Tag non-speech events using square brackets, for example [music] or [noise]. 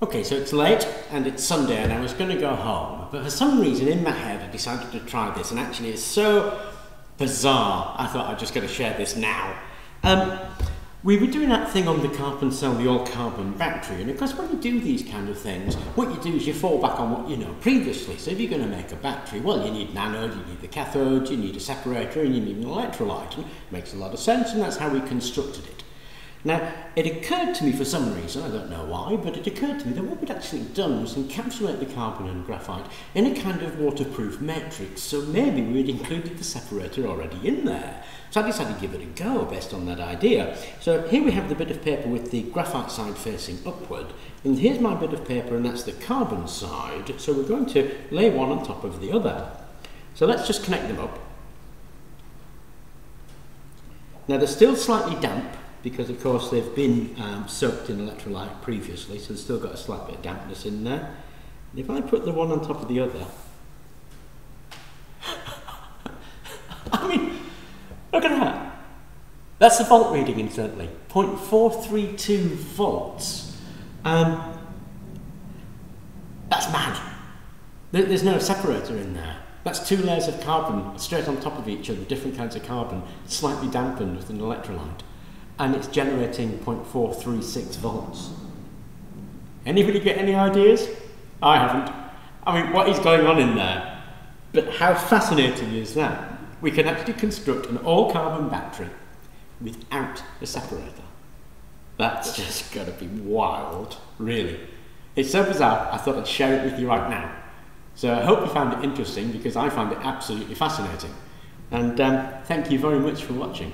Okay, so it's late and it's Sunday and I was going to go home, but for some reason in my head I decided to try this and actually it's so bizarre I thought I'd just got to share this now. Um, we were doing that thing on the carbon cell, the all carbon battery, and of course when you do these kind of things, what you do is you fall back on what you know previously. So if you're going to make a battery, well you need an anode, you need the cathode, you need a separator and you need an electrolyte, and it makes a lot of sense and that's how we constructed it. Now, it occurred to me for some reason, I don't know why, but it occurred to me that what we'd actually done was encapsulate the carbon and graphite in a kind of waterproof matrix, so maybe we'd included the separator already in there. So I decided to give it a go based on that idea. So here we have the bit of paper with the graphite side facing upward, and here's my bit of paper and that's the carbon side, so we're going to lay one on top of the other. So let's just connect them up. Now they're still slightly damp, because of course they've been um, soaked in electrolyte previously, so they've still got a slight bit of dampness in there. And if I put the one on top of the other, [laughs] I mean, look at that. That's the volt reading, incidentally, 0.432 volts. Um, that's mad. There's no separator in there. That's two layers of carbon straight on top of each other, different kinds of carbon, slightly dampened with an electrolyte and it's generating 0.436 volts. Anybody get any ideas? I haven't. I mean, what is going on in there? But how fascinating is that? We can actually construct an all-carbon battery without a separator. That's just going to be wild, really. It's so bizarre, I thought I'd share it with you right now. So I hope you found it interesting because I found it absolutely fascinating. And um, thank you very much for watching.